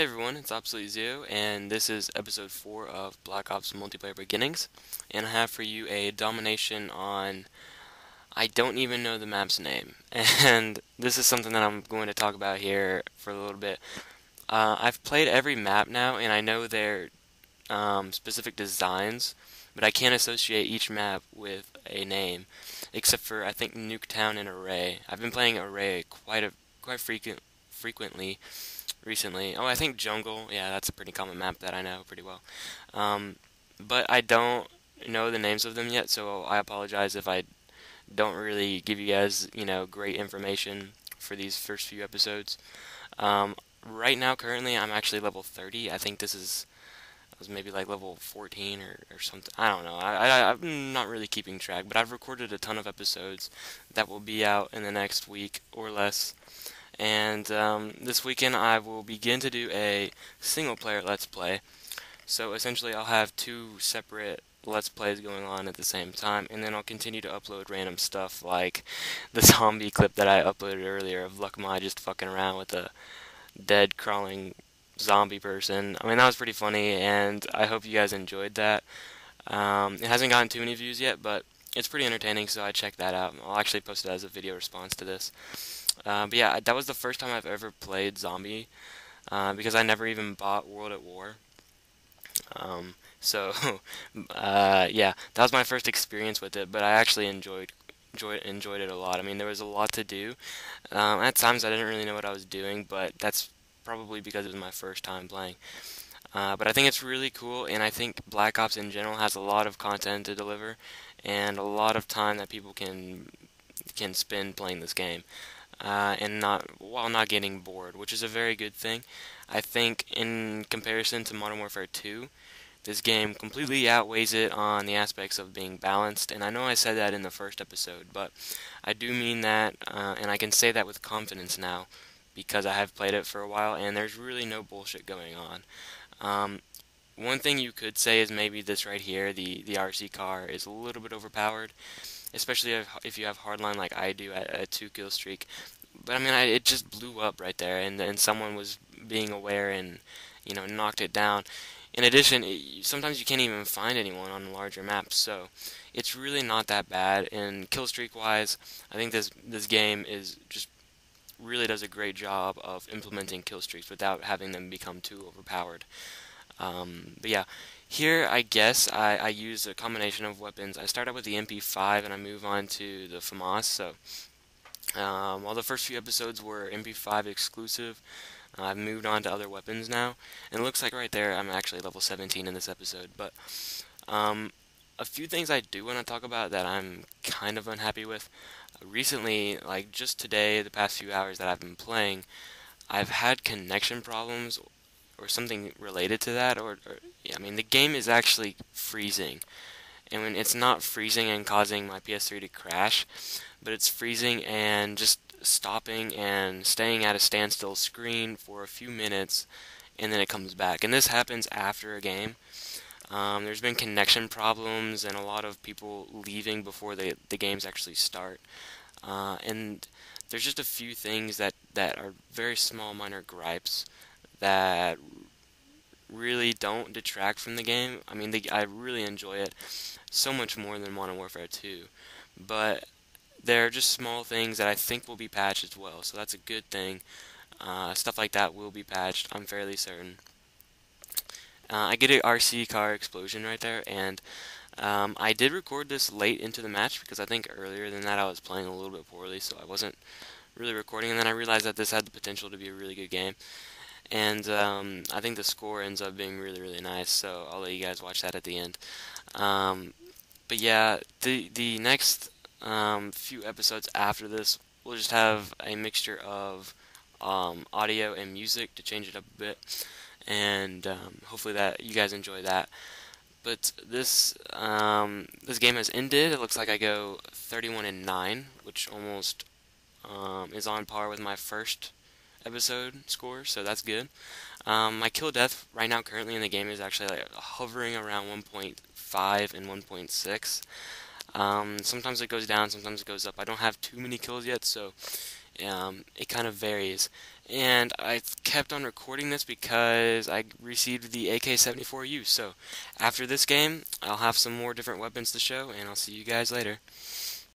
Hey everyone, it's obsoleteXeo, and this is episode 4 of Black Ops Multiplayer Beginnings. And I have for you a domination on. I don't even know the map's name. And this is something that I'm going to talk about here for a little bit. Uh, I've played every map now, and I know their um, specific designs, but I can't associate each map with a name, except for I think Nuketown and Array. I've been playing Array quite a quite frequent frequently recently. Oh, I think Jungle. Yeah, that's a pretty common map that I know pretty well. Um, but I don't know the names of them yet, so I apologize if I don't really give you guys, you know, great information for these first few episodes. Um, right now, currently, I'm actually level 30. I think this is was maybe like level 14 or, or something. I don't know. I, I, I'm not really keeping track, but I've recorded a ton of episodes that will be out in the next week or less. And um, this weekend I will begin to do a single player Let's Play. So essentially I'll have two separate Let's Plays going on at the same time, and then I'll continue to upload random stuff like the zombie clip that I uploaded earlier of Luckmai just fucking around with a dead crawling zombie person. I mean, that was pretty funny, and I hope you guys enjoyed that. Um, it hasn't gotten too many views yet, but it's pretty entertaining, so I check that out. I'll actually post it as a video response to this. Uh, but yeah, that was the first time I've ever played Zombie, uh, because I never even bought World at War. Um, so, uh, yeah, that was my first experience with it, but I actually enjoyed enjoyed enjoyed it a lot. I mean, there was a lot to do. Um, at times, I didn't really know what I was doing, but that's probably because it was my first time playing. Uh, but I think it's really cool, and I think Black Ops in general has a lot of content to deliver, and a lot of time that people can can spend playing this game uh, and not while not getting bored, which is a very good thing. I think in comparison to Modern Warfare 2, this game completely outweighs it on the aspects of being balanced, and I know I said that in the first episode, but I do mean that, uh, and I can say that with confidence now because I have played it for a while, and there's really no bullshit going on. Um, one thing you could say is maybe this right here, the, the RC car, is a little bit overpowered especially if, if you have hardline like I do at a two kill streak. But I mean, I, it just blew up right there, and and someone was being aware and you know knocked it down. In addition, it, sometimes you can't even find anyone on larger maps, so it's really not that bad. And kill streak wise, I think this this game is just really does a great job of implementing kill streaks without having them become too overpowered. Um, but yeah, here I guess I, I use a combination of weapons. I start out with the MP5 and I move on to the FAMAS. So um, while the first few episodes were MP5 exclusive, I've moved on to other weapons now. And it looks like right there I'm actually level 17 in this episode. But um, a few things I do want to talk about that I'm kind of unhappy with. recently, like just today, the past few hours that I've been playing, I've had connection problems or something related to that. Or, or yeah, I mean, the game is actually freezing, and when it's not freezing and causing my PS3 to crash, but it's freezing and just stopping and staying at a standstill screen for a few minutes, and then it comes back. And this happens after a game. Um, there's been connection problems and a lot of people leaving before the the games actually start. Uh, and there's just a few things that, that are very small, minor gripes that really don't detract from the game. I mean, I really enjoy it so much more than Modern Warfare 2. But there are just small things that I think will be patched as well, so that's a good thing. Uh, stuff like that will be patched, I'm fairly certain. Uh, I get an RC car explosion right there, and um, I did record this late into the match because I think earlier than that I was playing a little bit poorly, so I wasn't really recording, and then I realized that this had the potential to be a really good game and um, I think the score ends up being really really nice. So I'll let you guys watch that at the end. Um, but yeah, the the next um, few episodes after this, we'll just have a mixture of um, audio and music to change it up a bit, and um, hopefully that you guys enjoy that. But this um, this game has ended. It looks like I go 31 and 9, which almost is on par with my first episode score, so that's good. Um, my kill death right now currently in the game is actually like hovering around 1.5 and 1.6. Um, sometimes it goes down, sometimes it goes up. I don't have too many kills yet, so Um, it kind of varies. And I kept on recording this because I received the AK-74U. So after this game, I'll have some more different weapons to show, and I'll see you guys later.